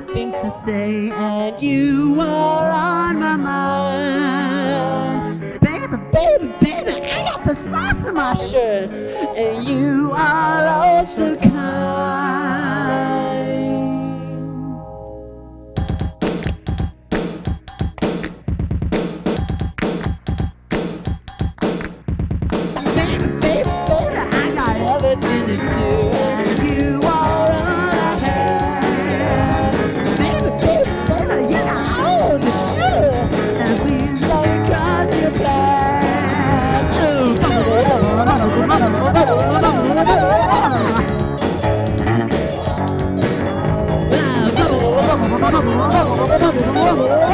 things to say, and you are on my mind. Baby, baby, baby, I got the sauce in my shirt, and you are also. Baby,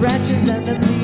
branches and the leaves.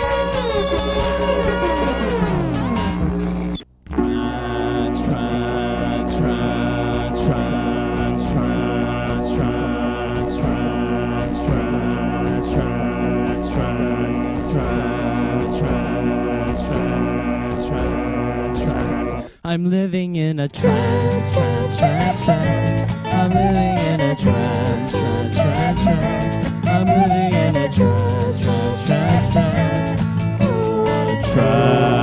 I'm living in a trance, trance, trance, trance. I'm living in a trance, trance, trance, trance. I'm living in a trance, trance, trance, trance. Try.